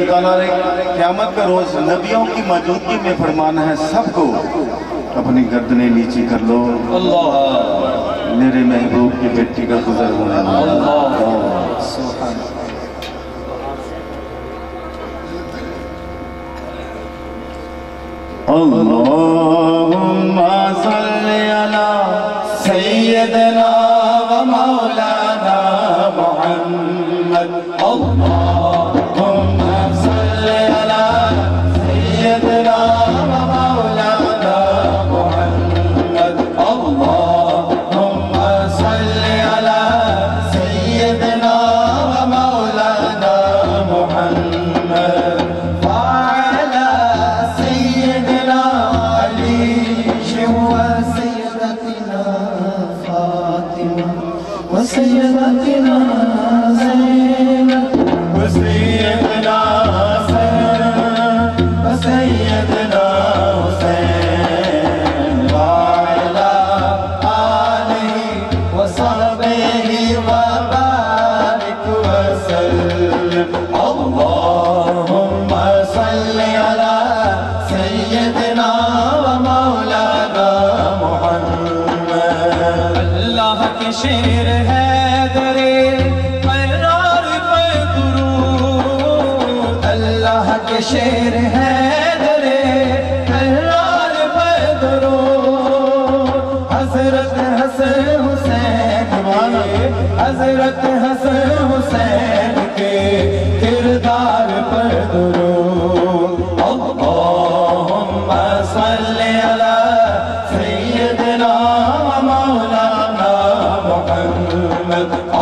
ने क़यामत का रोज नबियों की मौजूदगी में फरमाना है, सबको अपनी गर्दनें नीचे कर लो। मेरे महबूब की बेटी का गुजर होने मौलाना अल्लाहुम्मा शेर है दरे करार पे दुरूद अल्लाह के शेर है दरे करार पे दुरूद हजरत हसन हुसैन के हजरत हसन हुसैन के किरदार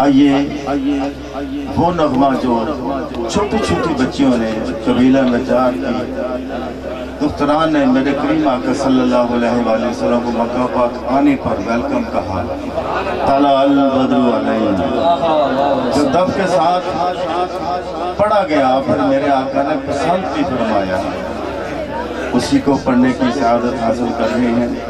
आइए वो नगमा जो छोटी छोटी बच्चियों ने कबीला नजार की दुख्तरान ने मेरे करीम आका सल्लल्लाहु अलैहि वसल्लम को मक्का पाक आने पर वेलकम कहा। जो दब के साथ पढ़ा गया, फिर मेरे आका ने पसंद भी फरमाया। उसी को पढ़ने की शहादत हासिल कर रहे हैं।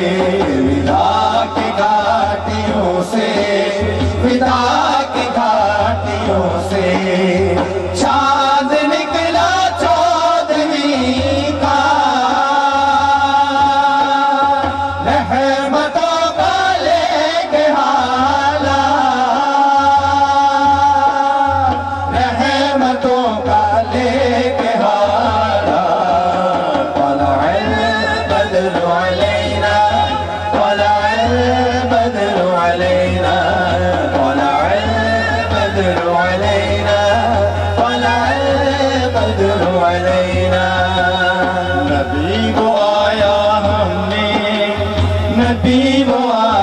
विदा की घाटियों से विदा की घाटियों से। Simão